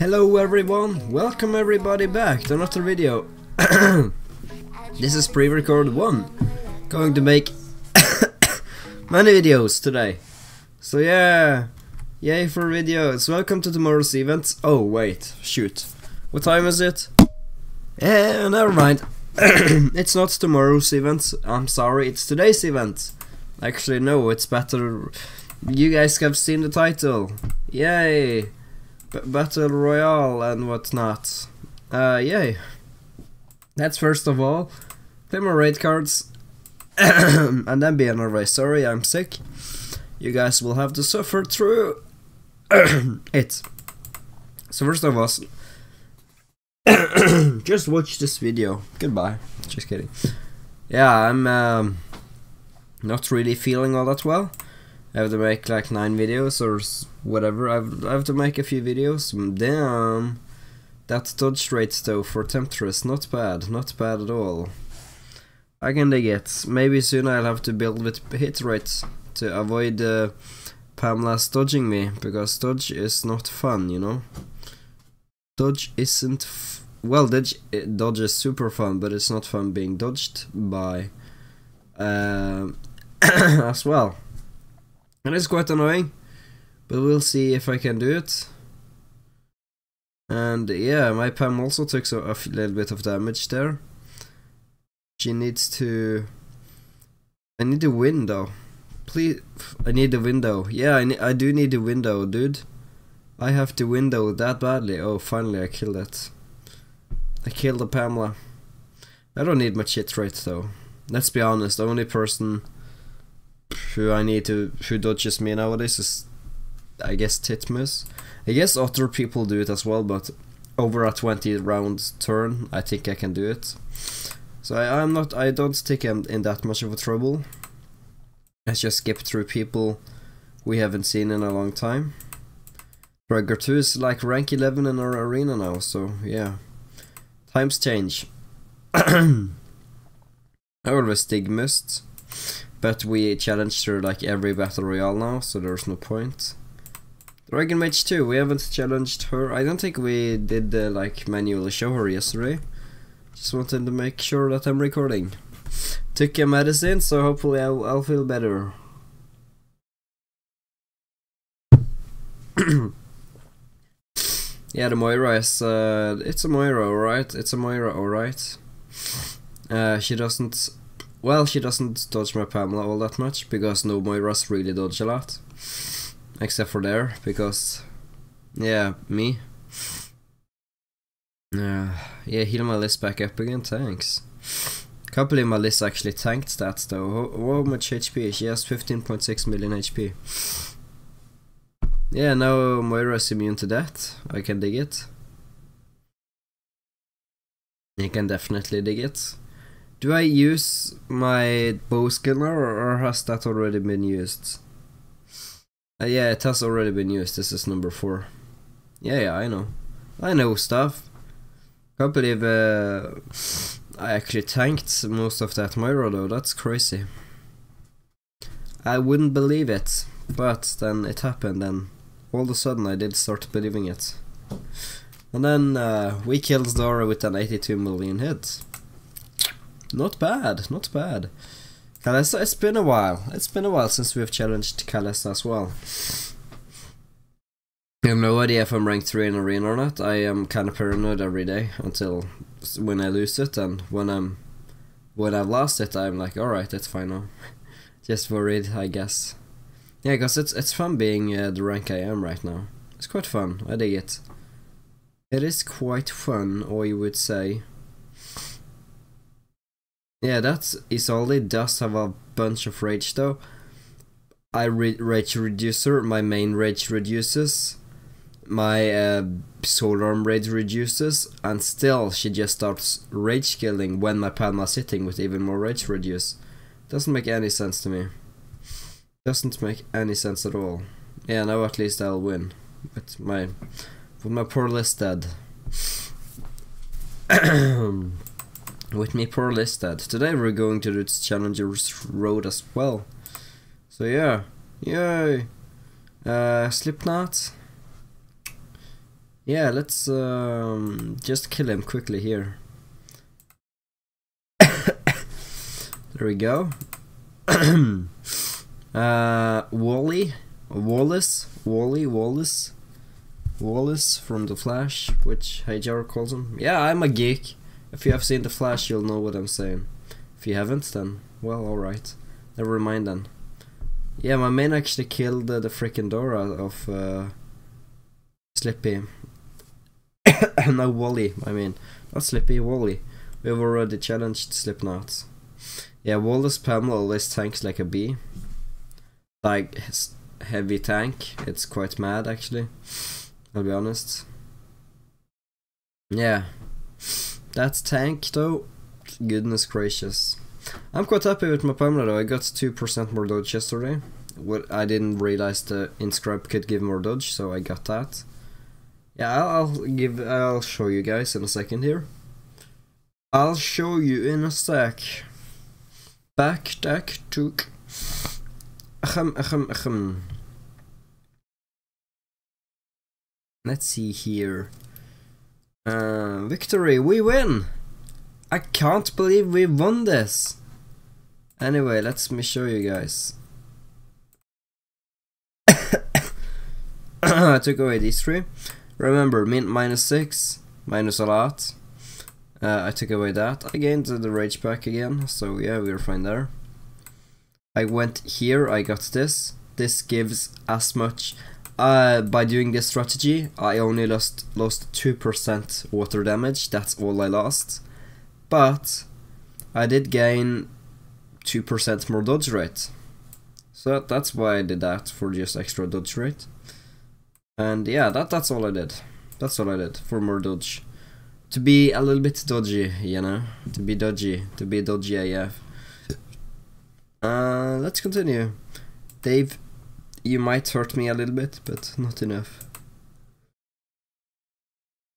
Hello everyone, welcome everybody back to another video. this is pre-record one. Going to make many videos today. So yeah, yay for videos. Welcome to tomorrow's event. Oh wait, shoot. What time is it? Eh, never mind. it's not tomorrow's event. I'm sorry, it's today's event. Actually, no, it's better. You guys have seen the title. Yay! Battle Royale and whatnot. Uh, yay. That's first of all. Play my raid cards. and then be on our way. Sorry, I'm sick. You guys will have to suffer through it. So first of all, just watch this video. Goodbye. Just kidding. Yeah, I'm um, not really feeling all that well. I have to make like nine videos or whatever. I've, I have to make a few videos. Damn. That dodge rate though for Temptress, not bad, not bad at all. I can dig it. Maybe soon I'll have to build with hit rate to avoid uh, Pamela's dodging me, because dodge is not fun, you know? Dodge isn't... well, dodge, dodge is super fun, but it's not fun being dodged by... Uh, as well. And it's quite annoying, but we'll see if I can do it. And yeah, my Pam also took a little bit of damage there. She needs to... I need a window. Please, I need a window. Yeah, I, I do need a window, dude. I have the window that badly. Oh, finally I killed it. I killed the Pamela. I don't need much hit rate though. Let's be honest, the only person who I need to who dodges me nowadays is I guess Titmus. I guess other people do it as well, but over a 20 round turn, I think I can do it. So I, am not, I don't think I'm in that much of a trouble. Let's just skip through people we haven't seen in a long time. Brugger 2 is like rank 11 in our arena now, so yeah. Times change. I always dig Mist. But we challenged her like every battle royale now, so there's no point. Dragon Mage 2, we haven't challenged her. I don't think we did like manually show her yesterday. Just wanted to make sure that I'm recording. Took a medicine, so hopefully I'll, I'll feel better. yeah, the Moira is, uh, it's a Moira, alright? It's a Moira, alright? Uh, she doesn't well, she doesn't dodge my Pamela all that much, because no Moiras really dodge a lot. Except for there, because... Yeah, me. Uh, yeah, heal my Liz back up again, thanks. Can't believe my Liz actually tanked stats though. How, much HP? She has 15.6 million HP. Yeah, now Moira's immune to that. I can dig it. I can definitely dig it. Do I use my bow skiller or has that already been used? Uh, yeah, it has already been used. This is number four. Yeah, yeah, I know. I know stuff. Can't believe uh, I actually tanked most of that Moira though. That's crazy. I wouldn't believe it, but then it happened and all of a sudden I did start believing it. And then uh, we killed Zdara with an 82 million hit. Not bad, not bad. Kalesta, it's been a while. It's been a while since we've challenged Kalesta as well. I have no idea if I'm ranked 3 in arena or not. I am kind of paranoid every day until when I lose it and when I'm when I've lost it I'm like alright it's fine now. Just worried I guess. Yeah, because it's it's fun being uh, the rank I am right now. It's quite fun, I dig it. It is quite fun, or you would say. Yeah, that's Isolde does have a bunch of rage though. I re rage reducer, my main rage reduces, my uh, soul arm rage reduces, and still she just starts rage killing when my Palma's sitting with even more rage reduce. Doesn't make any sense to me. Doesn't make any sense at all. Yeah, now at least I'll win. With my with my poor Liz dead. with me poor listed. Today we're going to do Challengers Road as well. So yeah, yay! Uh, Slipknot. Yeah, let's um, just kill him quickly here. there we go. uh, Wally, Wallace, Wally, Wallace, Wallace from The Flash, which Hajar calls him. Yeah, I'm a geek. If you have seen The Flash, you'll know what I'm saying. If you haven't, then, well, alright. Never mind then. Yeah, my main actually killed uh, the freaking Dora of uh, Slippy. no, Wally, I mean. Not Slippy, Wally. We've already challenged Slipknot. Yeah, Wallace Pamela always tanks like a bee. Like, heavy tank. It's quite mad, actually. I'll be honest. Yeah. That's tank, though. Goodness gracious. I'm quite happy with my Pamela, though. I got 2% more dodge yesterday. What I didn't realize the inscribe could give more dodge, so I got that. Yeah, I'll, I'll give. I'll show you guys in a second here. I'll show you in a sec. Back, deck, took. Ahem, ahem, ahem. Let's see here. Uh, victory, we win! I can't believe we won this! Anyway, let me show you guys. I took away these three. Remember, mint minus 6, minus a lot. Uh, I took away that. I gained the rage pack again, so yeah, we are fine there. I went here, I got this. This gives as much. Uh, by doing this strategy, I only lost lost 2% water damage, that's all I lost. But, I did gain 2% more dodge rate. So that's why I did that, for just extra dodge rate. And yeah, that that's all I did. That's all I did for more dodge. To be a little bit dodgy, you know? To be dodgy. To be dodgy AF. Uh, let's continue. Dave, you might hurt me a little bit, but not enough.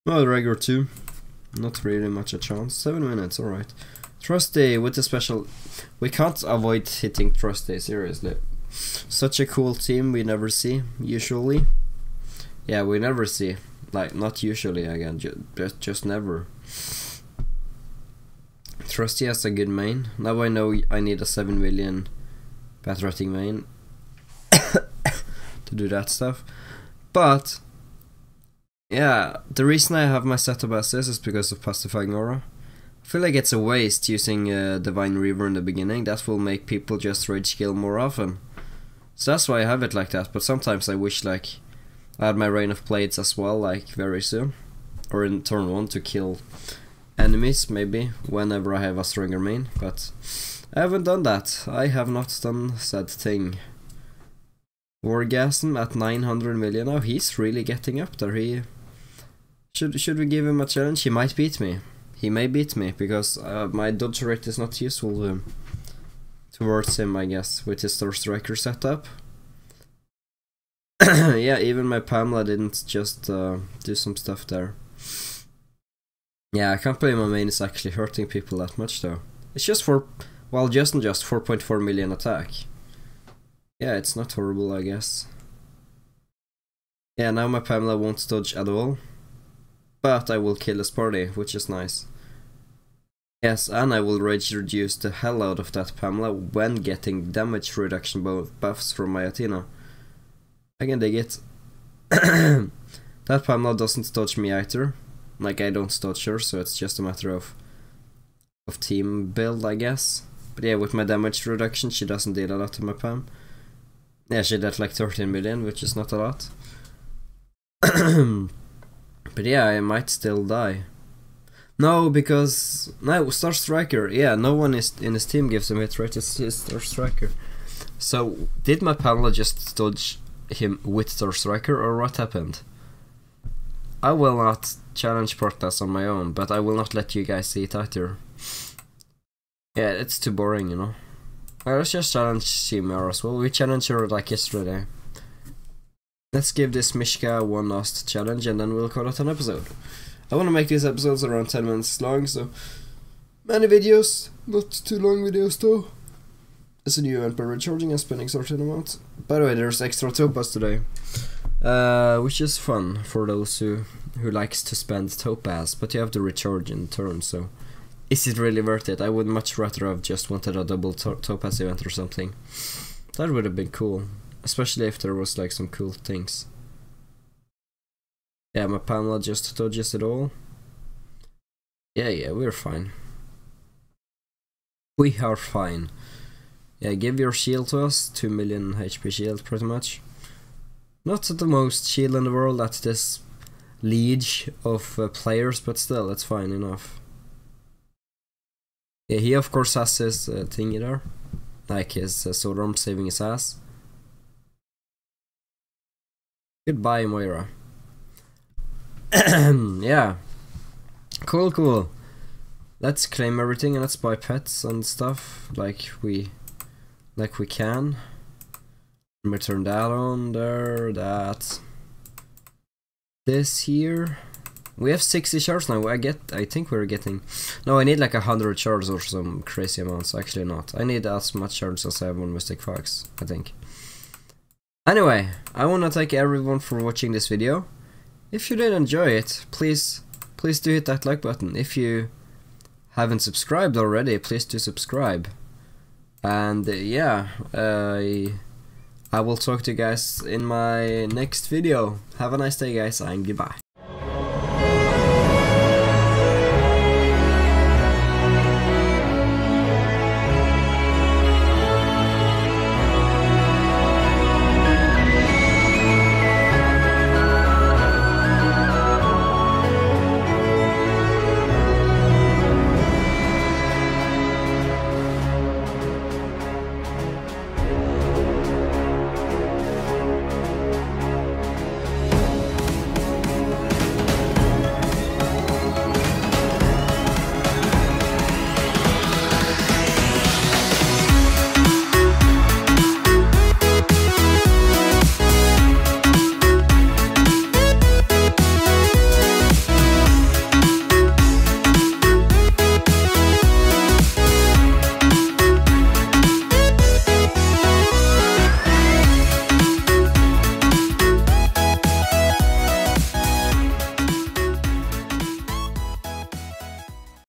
Well, regular 2. Not really much a chance. 7 minutes, alright. Trusty with the special... We can't avoid hitting Trusty, seriously. Such a cool team we never see, usually. Yeah, we never see. Like, not usually again, ju just, just never. Trusty has a good main. Now I know I need a 7 million patriotic main to do that stuff. But, yeah, the reason I have my setup as this is because of Pacifying Aura. I feel like it's a waste using uh, Divine Reaver in the beginning, that will make people just rage kill more often. So that's why I have it like that, but sometimes I wish like I had my Rain of Blades as well, like very soon. Or in turn 1 to kill enemies, maybe, whenever I have a stronger main, but I haven't done that. I have not done said thing. Wargasm at 900 million now, he's really getting up there. He should should we give him a challenge? He might beat me. He may beat me because uh, my dodge rate is not useful to him. Towards him, I guess, with his Star Striker setup. yeah, even my Pamela didn't just uh, do some stuff there. Yeah, I can't believe my main is actually hurting people that much though. It's just for, well, just and just 4.4 million attack. Yeah, it's not horrible, I guess. Yeah, now my Pamela won't dodge at all. But I will kill his party, which is nice. Yes, and I will rage reduce the hell out of that Pamela when getting damage reduction buffs from my Athena. I can dig it. that Pamela doesn't dodge me either. Like I don't dodge her, so it's just a matter of of team build, I guess. But yeah, with my damage reduction, she doesn't deal a lot to my Pam. Yeah, she did like 13 million, which is not a lot. but yeah, I might still die. No, because no Star Striker. Yeah, no one is in his team gives him hit rate. It's his Star Striker. So did my panel just dodge him with Star Striker or what happened? I will not challenge Portas on my own, but I will not let you guys see it either. Yeah, it's too boring, you know. Let's just challenge Seymour as well. We challenged her like yesterday. Let's give this Mishka one last challenge and then we'll call it an episode. I want to make these episodes around 10 minutes long, so many videos, not too long videos though. It's a new event by recharging and spending certain amount. By the way, there's extra topaz today, uh, which is fun for those who who likes to spend topaz, but you have to recharge in turn, so is it really worth it? I would much rather have just wanted a double to topaz event or something. That would have been cool, especially if there was like some cool things. Yeah, my panel just dodges it all. Yeah, yeah, we're fine. We are fine. Yeah, give your shield to us, 2 million HP shield pretty much. Not the most shield in the world at this liege of uh, players, but still, it's fine enough. Yeah, he of course has his uh, thingy there, like his uh, arm saving his ass. Goodbye, Moira. yeah. Cool, cool. Let's claim everything and let's buy pets and stuff like we like we can. Let me turn that on there, that. This here. We have 60 shards now. I get. I think we're getting. No, I need like hundred shards or some crazy amounts. Actually, not. I need as much shards as I have on Mystic Fox. I think. Anyway, I want to thank everyone for watching this video. If you did enjoy it, please, please do hit that like button. If you haven't subscribed already, please do subscribe. And uh, yeah, uh, I will talk to you guys in my next video. Have a nice day, guys, and goodbye.